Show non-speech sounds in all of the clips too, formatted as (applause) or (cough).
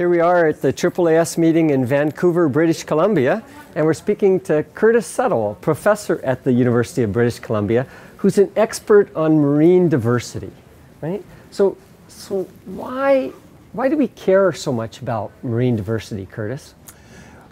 Here we are at the AAAS meeting in Vancouver, British Columbia, and we're speaking to Curtis Suttle, professor at the University of British Columbia, who's an expert on marine diversity, right? So, so why, why do we care so much about marine diversity, Curtis?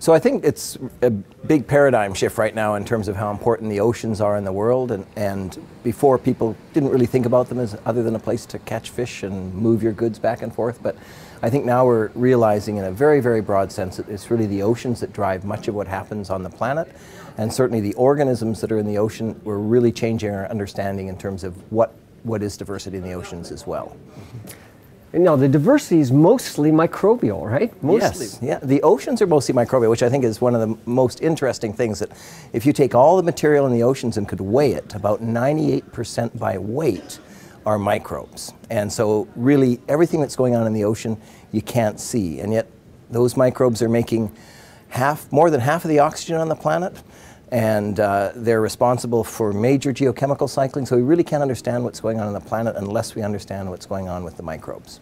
So I think it's a big paradigm shift right now in terms of how important the oceans are in the world. And, and before, people didn't really think about them as other than a place to catch fish and move your goods back and forth. But I think now we're realizing in a very, very broad sense that it's really the oceans that drive much of what happens on the planet. And certainly the organisms that are in the ocean, we're really changing our understanding in terms of what, what is diversity in the oceans as well. Mm-hmm. Now, the diversity is mostly microbial, right? Mostly. Yes, yeah. The oceans are mostly microbial, which I think is one of the most interesting things that if you take all the material in the oceans and could weigh it, about 98% by weight are microbes. And so really everything that's going on in the ocean you can't see. And yet those microbes are making half, more than half of the oxygen on the planet and uh, they're responsible for major geochemical cycling. So we really can't understand what's going on on the planet unless we understand what's going on with the microbes.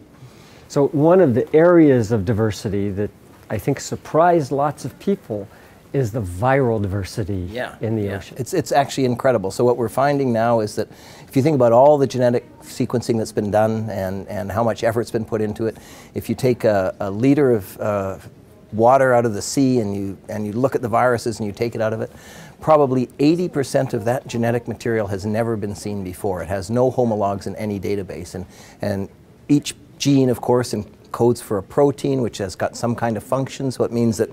So one of the areas of diversity that I think surprised lots of people is the viral diversity yeah, in the yeah. ocean. It's, it's actually incredible. So what we're finding now is that if you think about all the genetic sequencing that's been done and, and how much effort's been put into it, if you take a, a liter of uh, water out of the sea and you, and you look at the viruses and you take it out of it, probably 80% of that genetic material has never been seen before. It has no homologs in any database. And, and each gene, of course, encodes for a protein which has got some kind of function, so it means that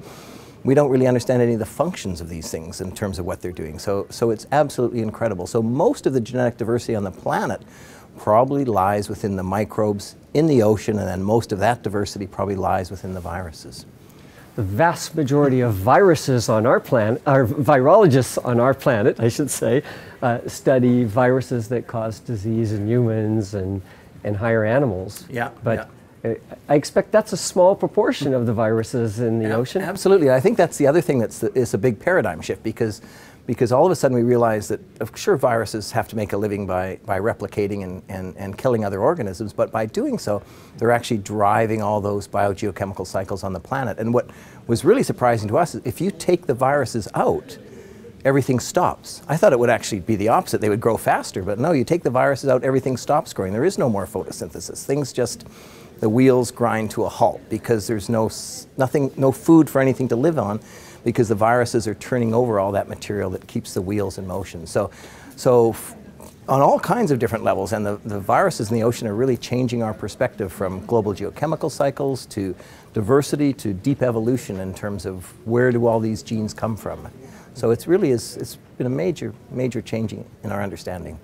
we don't really understand any of the functions of these things in terms of what they're doing. So, so it's absolutely incredible. So most of the genetic diversity on the planet probably lies within the microbes in the ocean, and then most of that diversity probably lies within the viruses the vast majority of viruses on our planet, or virologists on our planet, I should say, uh, study viruses that cause disease in humans and, and higher animals. Yeah. But yeah. I expect that's a small proportion of the viruses in the yeah, ocean. Absolutely. I think that's the other thing that's the, is a big paradigm shift because because all of a sudden we realize that, of sure, viruses have to make a living by, by replicating and, and, and killing other organisms, but by doing so, they're actually driving all those biogeochemical cycles on the planet. And what was really surprising to us is if you take the viruses out, everything stops. I thought it would actually be the opposite. They would grow faster, but no, you take the viruses out, everything stops growing. There is no more photosynthesis. Things just, the wheels grind to a halt because there's no, nothing, no food for anything to live on because the viruses are turning over all that material that keeps the wheels in motion. So, so on all kinds of different levels, and the, the viruses in the ocean are really changing our perspective from global geochemical cycles to diversity to deep evolution in terms of where do all these genes come from. So it's really is, it's been a major, major changing in our understanding.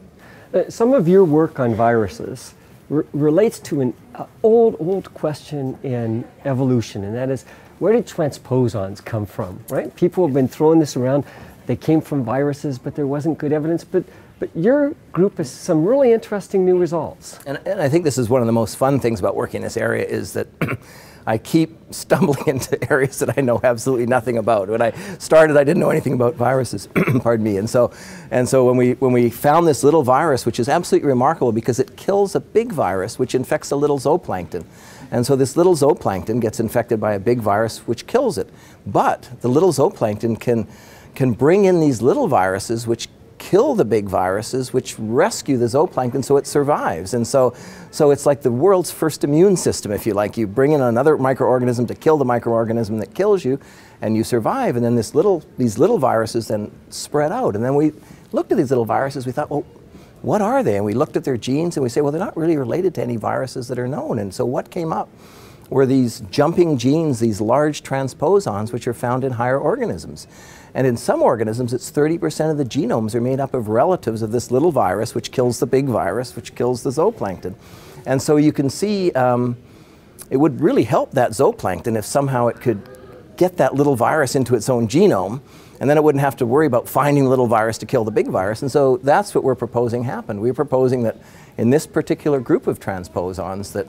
Uh, some of your work on viruses relates to an uh, old, old question in evolution, and that is where did transposons come from, right? People have been throwing this around. They came from viruses, but there wasn't good evidence. But, but your group has some really interesting new results. And, and I think this is one of the most fun things about working in this area is that (clears throat) I keep (laughs) stumbling into areas that I know absolutely nothing about. When I started, I didn't know anything about viruses, (clears throat) pardon me. And so, and so when, we, when we found this little virus, which is absolutely remarkable because it kills a big virus which infects a little zooplankton. And so this little zooplankton gets infected by a big virus which kills it. But the little zooplankton can, can bring in these little viruses which kill the big viruses, which rescue the zooplankton so it survives. And so, so it's like the world's first immune system, if you like. You bring in another microorganism to kill the microorganism that kills you, and you survive. And then this little, these little viruses then spread out. And then we looked at these little viruses, we thought, well, what are they? And we looked at their genes and we say, well, they're not really related to any viruses that are known. And so what came up were these jumping genes, these large transposons, which are found in higher organisms. And in some organisms, it's 30% of the genomes are made up of relatives of this little virus, which kills the big virus, which kills the zooplankton. And so you can see um, it would really help that zooplankton if somehow it could get that little virus into its own genome and then it wouldn't have to worry about finding the little virus to kill the big virus. And so that's what we're proposing happened. We're proposing that in this particular group of transposons that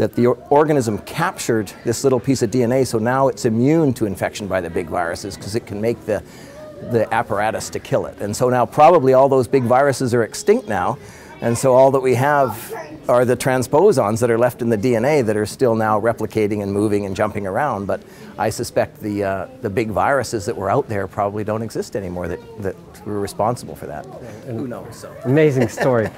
that the organism captured this little piece of DNA, so now it's immune to infection by the big viruses because it can make the, the apparatus to kill it. And so now probably all those big viruses are extinct now, And so all that we have are the transposons that are left in the DNA that are still now replicating and moving and jumping around. But I suspect the, uh, the big viruses that were out there probably don't exist anymore that, that were responsible for that. And Who knows? So. Amazing (laughs) story.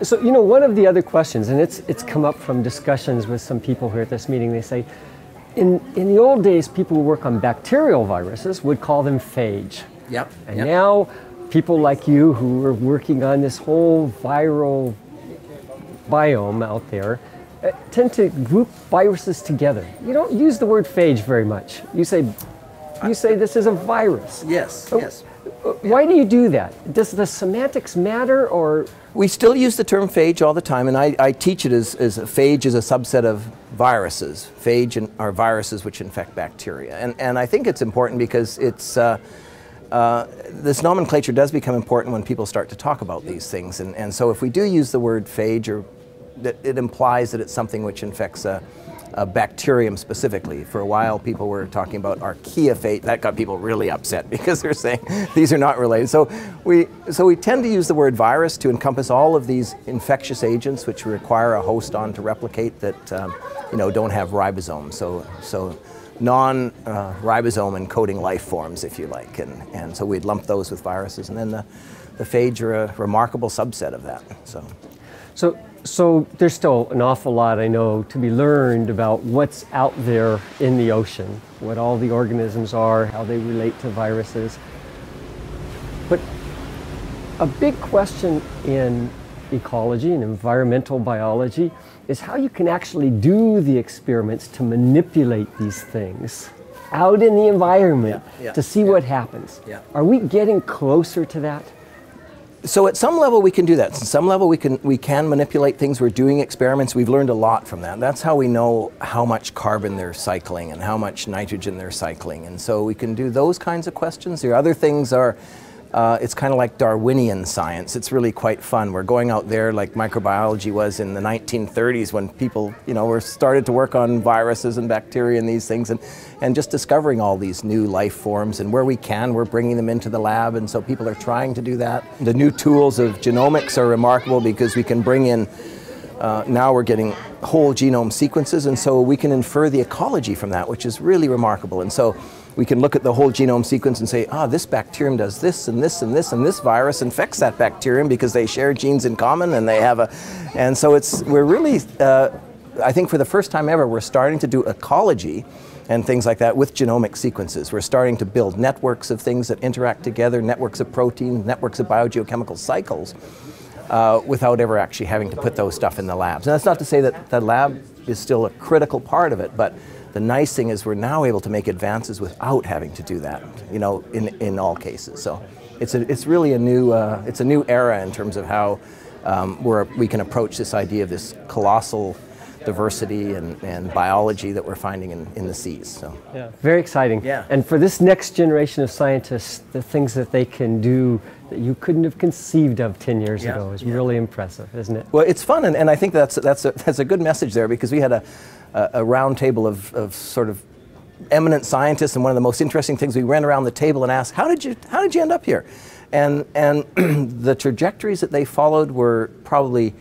so, you know, one of the other questions, and it's, it's come up from discussions with some people here at this meeting, they say, in, in the old days, people who work on bacterial viruses would call them phage. Yep. And yep. now, people like you who are working on this whole viral biome out there uh, tend to group viruses together. You don't use the word phage very much. You say, you say this is a virus. Yes, uh, yes. Uh, why do you do that? Does the semantics matter or? We still use the term phage all the time, and I, I teach it as, as phage is a subset of viruses. Phage are viruses which infect bacteria. And, and I think it's important because it's, uh, uh, this nomenclature does become important when people start to talk about these things. And, and so if we do use the word phage, or it implies that it's something which infects a, a bacterium specifically. For a while, people were talking about archaeophage. That got people really upset (laughs) because they're saying these are not related. So we, so we tend to use the word virus to encompass all of these infectious agents which require a host on to replicate that um, you know, don't have ribosomes. So, so non-ribosome uh, encoding life forms, if you like. And, and so we'd lump those with viruses. And then the, the phage are a remarkable subset of that. So, so, so there's still an awful lot, I know, to be learned about what's out there in the ocean, what all the organisms are, how they relate to viruses. But a big question in ecology and environmental biology is how you can actually do the experiments to manipulate these things out in the environment yeah, yeah, to see yeah. what happens. Are we getting closer to that? So at some level we can do that. At some level we can we can manipulate things. We're doing experiments. We've learned a lot from that. That's how we know how much carbon they're cycling and how much nitrogen they're cycling. And so we can do those kinds of questions. The other things are uh, it's kind of like Darwinian science. It's really quite fun. We're going out there like microbiology was in the 1930s when people, you know, were started to work on viruses and bacteria and these things and, and just discovering all these new life forms. And where we can, we're bringing them into the lab. And so people are trying to do that. The new tools of genomics are remarkable because we can bring in uh, now we're getting whole genome sequences, and so we can infer the ecology from that, which is really remarkable. And so we can look at the whole genome sequence and say, ah, this bacterium does this and this and this and this virus infects that bacterium because they share genes in common and they have a, and so it's, we're really, uh, I think for the first time ever, we're starting to do ecology and things like that with genomic sequences. We're starting to build networks of things that interact together, networks of proteins, networks of biogeochemical cycles, uh, without ever actually having to put those stuff in the labs. And that's not to say that the lab is still a critical part of it, but the nice thing is we're now able to make advances without having to do that, you know, in, in all cases. So it's, a, it's really a new, uh, it's a new era in terms of how um, we're, we can approach this idea of this colossal diversity and, and biology that we're finding in, in the seas. So. Yeah. Very exciting. Yeah. And for this next generation of scientists, the things that they can do that you couldn't have conceived of 10 years yeah. ago is yeah. really impressive, isn't it? Well, it's fun, and, and I think that's, that's, a, (laughs) that's a good message there because we had a, a, round table of, of sort of eminent scientists, and one of the most interesting things we ran around the table and asked, "How did you how did you end up here?" And and (clears throat) the trajectories that they followed were probably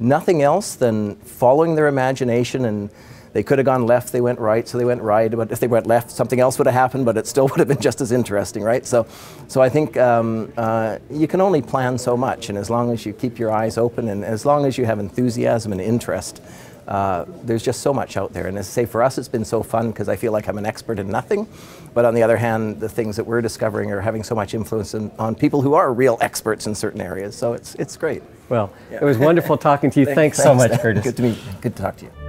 nothing else than following their imagination and they could have gone left, they went right, so they went right. But if they went left, something else would have happened, but it still (laughs) would have been just as interesting, right? So, so I think um, uh, you can only plan so much, and as long as you keep your eyes open and as long as you have enthusiasm and interest, uh, there's just so much out there. And as I say, for us, it's been so fun because I feel like I'm an expert in nothing. But on the other hand, the things that we're discovering are having so much influence in, on people who are real experts in certain areas. So it's, it's great. Well, yeah. it was wonderful talking to you. (laughs) thanks, thanks, so much, Curtis. Good to meet you. Good to talk to you.